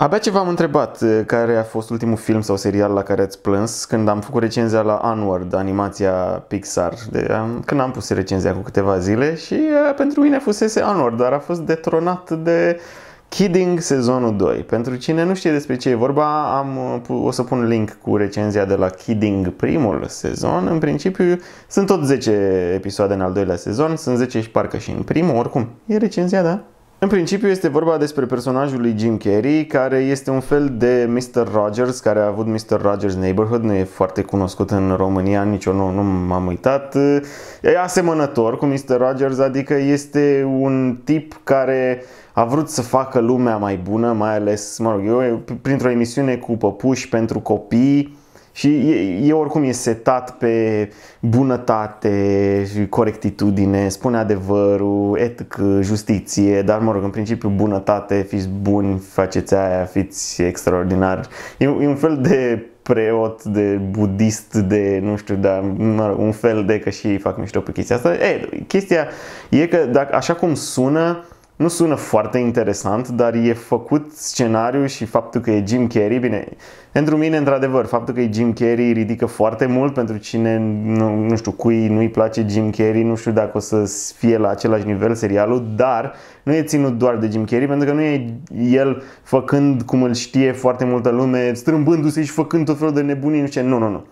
Abia ce v-am întrebat, uh, care a fost ultimul film sau serial la care ați plâns când am făcut recenzia la Onward, animația Pixar. De, um, când am pus recenzia cu câteva zile și uh, pentru mine fusese Onward, dar a fost detronat de Kidding sezonul 2. Pentru cine nu știe despre ce e vorba, am, uh, o să pun link cu recenzia de la Kidding primul sezon. În principiu sunt tot 10 episoade în al doilea sezon, sunt 10 și parcă și în primul, oricum. E recenzia, da? În principiu este vorba despre personajul lui Jim Carrey, care este un fel de Mr. Rogers, care a avut Mr. Rogers Neighborhood, nu e foarte cunoscut în România, nici eu nu, nu m-am uitat. E asemănător cu Mr. Rogers, adică este un tip care a vrut să facă lumea mai bună, mai ales, mă rog, eu, printr-o emisiune cu păpuși pentru copii, și e, e oricum e setat pe bunătate, corectitudine, spune adevărul, etic, justiție, dar mă rog, în principiu bunătate, fiți buni, faceți aia, fiți extraordinari. E, e un fel de preot, de budist, de nu știu, dar un fel de că și ei fac mișto pe chestia asta. E, chestia e că dacă, așa cum sună, nu sună foarte interesant, dar e făcut scenariu și faptul că e Jim Carrey, bine, pentru mine, într-adevăr, faptul că e Jim Carrey ridică foarte mult pentru cine, nu, nu știu, cui nu-i place Jim Carrey, nu știu dacă o să fie la același nivel serialul, dar nu e ținut doar de Jim Carrey, pentru că nu e el făcând cum îl știe foarte multă lume, strâmbându-se și făcând tot felul de nebunii, nu știu, nu, nu, nu.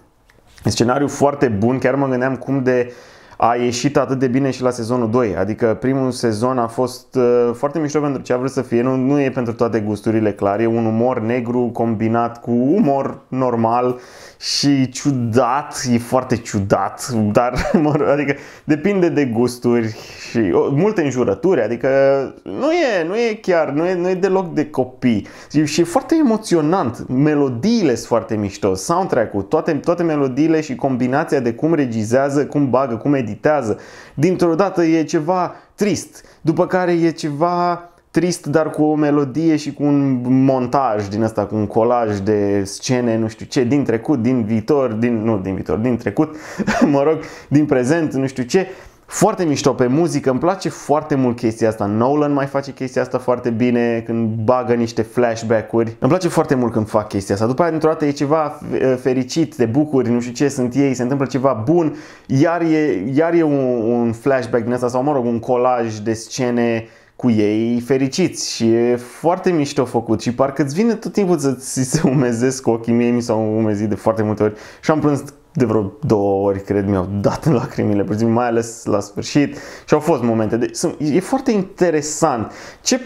E scenariu foarte bun, chiar mă gândeam cum de a ieșit atât de bine și la sezonul 2. Adică primul sezon a fost uh, foarte mișto pentru ce a vrut să fie. Nu, nu e pentru toate gusturile clar. E un umor negru combinat cu umor normal și ciudat. E foarte ciudat. Dar, adică depinde de gusturi și o, multe înjurături. Adică nu e, nu e chiar, nu e, nu e deloc de copii. Și, și e foarte emoționant. Melodiile sunt foarte mișto. Soundtrack-ul, toate, toate melodiile și combinația de cum regizează, cum bagă, cum meditează. Dintr-o dată e ceva trist, după care e ceva trist, dar cu o melodie și cu un montaj din asta, cu un colaj de scene, nu știu ce, din trecut, din viitor, din, nu din viitor, din trecut, mă rog, din prezent, nu știu ce. Foarte mișto pe muzică, îmi place foarte mult chestia asta. Nolan mai face chestia asta foarte bine când bagă niște flashback-uri. Îmi place foarte mult când fac chestia asta. După aia, dintr-o dată, e ceva eh, fericit, de bucuri, nu știu ce sunt ei, se întâmplă ceva bun, iar e, iar e un, un flashback din asta sau, mă rog, un colaj de scene cu ei fericiți și e foarte mișto făcut și parcă îți vine tot timpul să ți se umezesc ochii mie, mi s-au umezit de foarte multe ori și am plâns de vreo două ori, cred, mi-au dat în lacrimile, mai ales la sfârșit și au fost momente de... E foarte interesant. Ce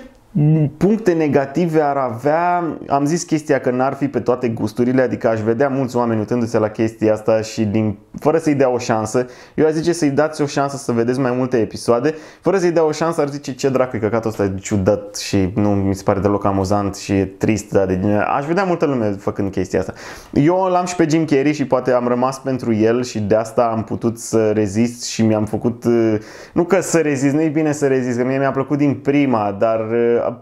puncte negative ar avea, am zis chestia că n-ar fi pe toate gusturile, adică aș vedea mulți oameni uitându-se la chestia asta și din, fără să-i dea o șansă, eu aș zice să-i dați o șansă să vedeți mai multe episoade, fără să-i dea o șansă ar zice ce dracu e căcatul ăsta e ciudat și nu mi se pare deloc amuzant și e trist, dar de, aș vedea multă lume făcând chestia asta. Eu l-am și pe Jim Carrey și poate am rămas pentru el și de asta am putut să rezist și mi-am făcut, nu că să rezist, nu e bine să rezist, că mie mi-a plăcut din prima, dar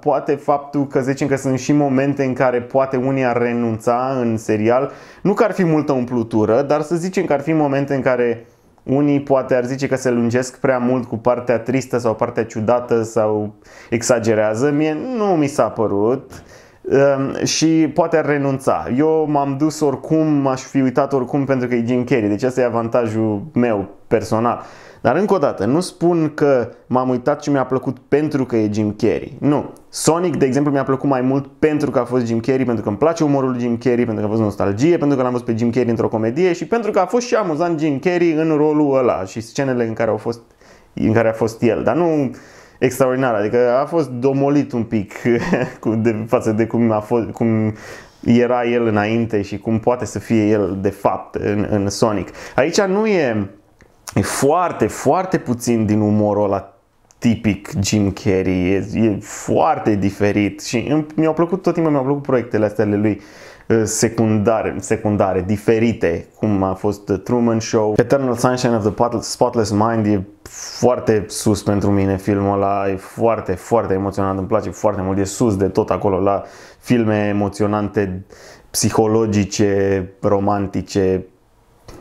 poate faptul că zicem că sunt și momente în care poate unii ar renunța în serial, nu că ar fi multă umplutură, dar să zicem că ar fi momente în care unii poate ar zice că se lungesc prea mult cu partea tristă sau partea ciudată sau exagerează. Mie nu mi s-a părut um, și poate ar renunța. Eu m-am dus oricum, m-aș fi uitat oricum pentru că e Jim Carrey, deci asta e avantajul meu personal. Dar încă o dată, nu spun că m-am uitat și mi-a plăcut pentru că e Jim Carrey. Nu. Sonic, de exemplu, mi-a plăcut mai mult pentru că a fost Jim Carrey, pentru că îmi place umorul Jim Carrey, pentru că a fost nostalgie, pentru că l-am văzut pe Jim Carrey într-o comedie și pentru că a fost și amuzant Jim Carrey în rolul ăla și scenele în care, au fost, în care a fost el. Dar nu extraordinar, adică a fost domolit un pic de, față de cum, a fost, cum era el înainte și cum poate să fie el de fapt în, în Sonic. Aici nu e E foarte, foarte puțin din umorul ăla tipic Jim Carrey, e, e foarte diferit și mi-au plăcut tot timpul, mi-au plăcut proiectele astea ale lui uh, secundare, secundare, diferite, cum a fost Truman Show. Eternal Sunshine of the Spotless Mind e foarte sus pentru mine filmul ăla, e foarte, foarte emoționant, îmi place foarte mult, e sus de tot acolo la filme emoționante, psihologice, romantice,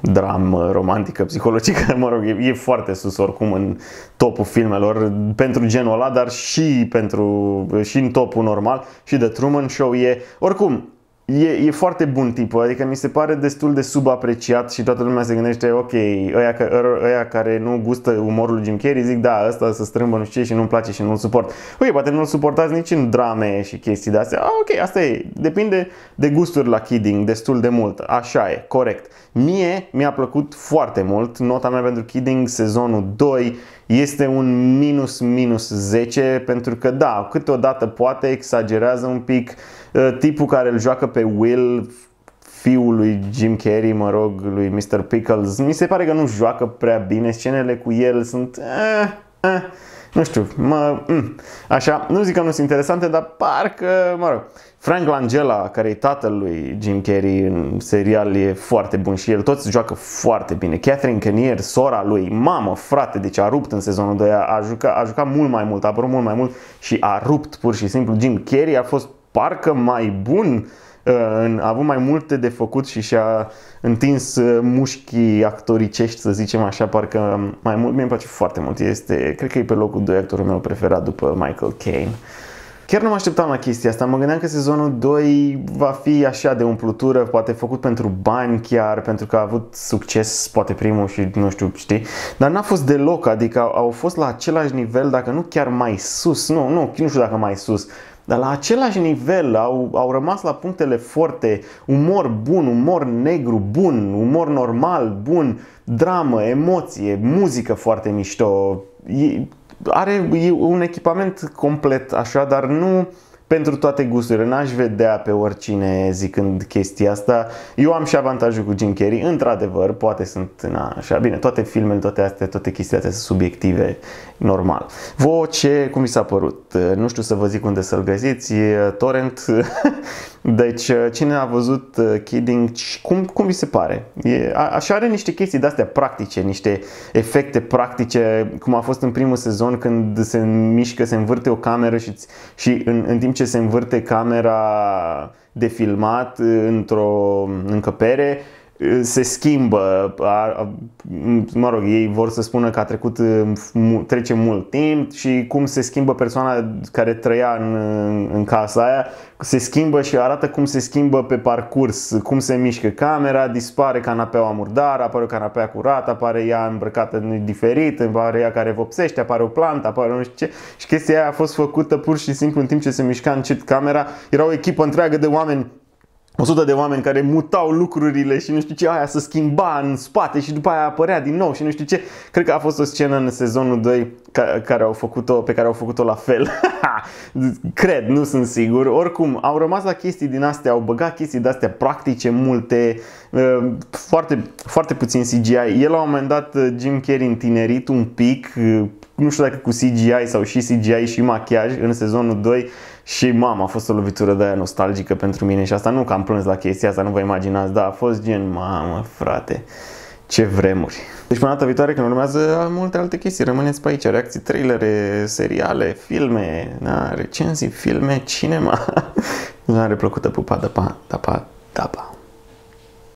dramă romantică, psihologică, mă rog, e, e foarte sus oricum în topul filmelor pentru genul ăla, dar și pentru și în topul normal. Și The Truman Show e oricum E, e foarte bun tipul, adică mi se pare destul de subapreciat și toată lumea se gândește, ok, ăia, ăia care nu gustă umorul lui Jim Carrey zic, da, ăsta să strâmbă nu știu ce și nu-mi place și nu-l suport. Ok, poate nu-l suportați nici în drame și chestii de astea. Ah, ok, asta e. Depinde de gusturi la Kidding destul de mult. Așa e, corect. Mie mi-a plăcut foarte mult. Nota mea pentru Kidding sezonul 2 este un minus minus 10 pentru că da, câteodată poate exagerează un pic uh, tipul care îl joacă pe Will fiul lui Jim Carrey, mă rog, lui Mr. Pickles, mi se pare că nu joacă prea bine, scenele cu el sunt eh, eh, nu știu, mă, mm, așa, nu zic că nu sunt interesante, dar parcă, mă rog, Frank Langella, care e tatăl lui Jim Carrey în serial, e foarte bun și el toți joacă foarte bine. Catherine Kenier, sora lui, mamă, frate, deci a rupt în sezonul 2, a jucat, a jucat mult mai mult, a apărut mult mai mult și a rupt pur și simplu. Jim Carrey a fost parcă mai bun uh, a avut mai multe de făcut și și-a întins uh, mușchii actoricești, să zicem așa, parcă mai mult. Mie îmi place foarte mult. Este, cred că e pe locul 2 actorul meu preferat după Michael Caine. Chiar nu mă așteptam la chestia asta. Mă gândeam că sezonul 2 va fi așa de umplutură, poate făcut pentru bani chiar, pentru că a avut succes, poate primul și nu știu, știi? Dar n-a fost deloc, adică au, au fost la același nivel, dacă nu chiar mai sus. Nu, nu, nu știu dacă mai sus. Dar la același nivel au, au rămas la punctele forte, umor bun, umor negru bun, umor normal bun, dramă, emoție, muzică foarte mișto. E, are un echipament complet așa, dar nu pentru toate gusturile. N-aș vedea pe oricine zicând chestia asta. Eu am și avantajul cu Jim Carrey. Într-adevăr, poate sunt na, așa. Bine, toate filmele, toate astea, toate chestiile astea sunt subiective, normal. Voce, cum vi s-a părut? Nu știu să vă zic unde să-l găsiți. Torrent. Deci, cine a văzut Kidding, cum, cum vi se pare? E, a, așa are niște chestii de-astea practice, niște efecte practice, cum a fost în primul sezon când se mișcă, se învârte o cameră și, și în, în timp ce se învârte camera de filmat într-o încăpere, se schimbă, mă rog, ei vor să spună că a trecut, trece mult timp și cum se schimbă persoana care trăia în, în casa aia, se schimbă și arată cum se schimbă pe parcurs, cum se mișcă camera, dispare canapeaua murdară, apare o canapea curată, apare ea îmbrăcată diferit, apare ea care vopsește, apare o plantă, apare nu știu ce. Și chestia aia a fost făcută pur și simplu în timp ce se mișca încet camera, era o echipă întreagă de oameni 100 de oameni care mutau lucrurile și nu știu ce, aia să schimba în spate și după aia apărea din nou și nu știu ce. Cred că a fost o scenă în sezonul 2 care au făcut-o, pe care au făcut-o la fel. Cred, nu sunt sigur. Oricum, au rămas la chestii din astea, au băgat chestii de astea practice, multe, uh, foarte, foarte puțin CGI. El la un moment dat, uh, Jim Carrey întinerit un pic, uh, nu știu dacă cu CGI sau și CGI și machiaj în sezonul 2 și mama, a fost o lovitură de aia nostalgică pentru mine și asta nu că am plâns la chestia asta, nu vă imaginați, da, a fost gen, mamă, frate, ce vremuri. Deci până data viitoare când urmează multe alte chestii, rămâneți pe aici, reacții, trailere, seriale, filme, da, recenzii, filme, cinema. Nu are plăcută pupa, da pa, da pa, da pa.